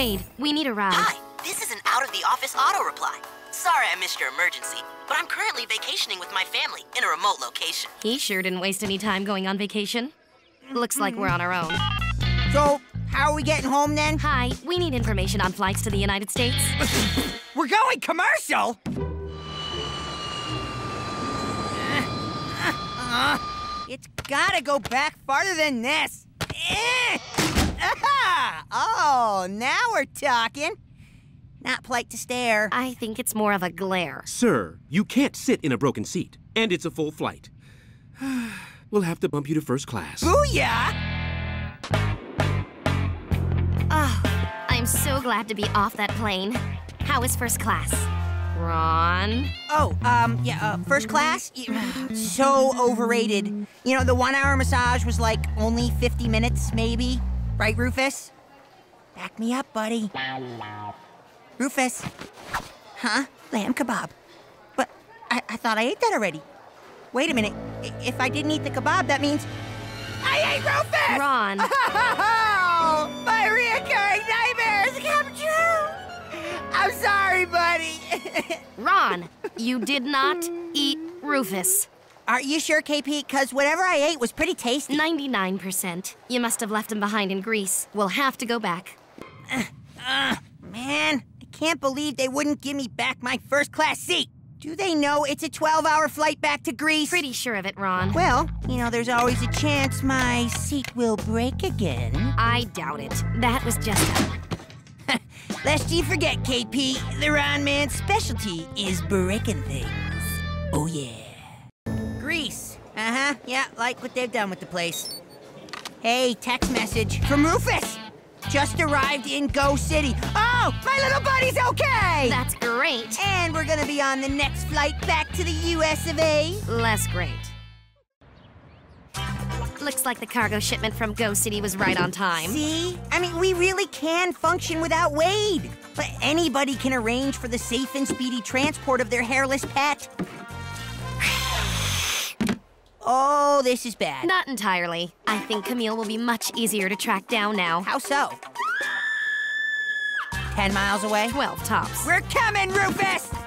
Wade, we need a ride. Hi, this is an out-of-the-office auto reply. Sorry I missed your emergency, but I'm currently vacationing with my family in a remote location. He sure didn't waste any time going on vacation. Looks like we're on our own. So, how are we getting home then? Hi, we need information on flights to the United States. We're going commercial! Uh, it's gotta go back farther than this. Eh. Oh, now we're talking. Not polite to stare. I think it's more of a glare. Sir, you can't sit in a broken seat, and it's a full flight. we'll have to bump you to first class. Booyah! Oh, I'm so glad to be off that plane. How is first class? Ron? Oh, um, yeah, uh, first class? So overrated. You know, the one hour massage was like only 50 minutes, maybe. Right, Rufus? Back me up, buddy. Rufus. Huh? Lamb kebab. But I, I thought I ate that already. Wait a minute. I- If I didn't eat the kebab, that means I ate Rufus! Ron. Oh, my reoccurring nightmares come true! I'm sorry, buddy. Ron, you did not eat Rufus. Are you sure, KP? Because whatever I ate was pretty tasty. 99%. You must have left him behind in Greece. We'll have to go back. Man, I can't believe they wouldn't give me back my first class seat. Do they know it's a 12 hour flight back to Greece? Pretty sure of it, Ron. Well, you know, there's always a chance my seat will break again. I doubt it. That was just a... Lest you forget, KP, the Ron Man's specialty is breaking things. Oh, yeah. Greece. Uh huh. Yeah, like what they've done with the place. Hey, text message from Rufus. Just arrived in Go City. Oh, my little buddy's okay! That's great. And we're gonna be on the next flight back to the US of A. Less great. Looks like the cargo shipment from Go City was right on time. See? I mean, we really can function without Wade. But anybody can arrange for the safe and speedy transport of their hairless pet. Oh, this is bad. Not entirely. I think Camille will be much easier to track down now. How so? Ten miles away? 12 tops. We're coming, Rufus!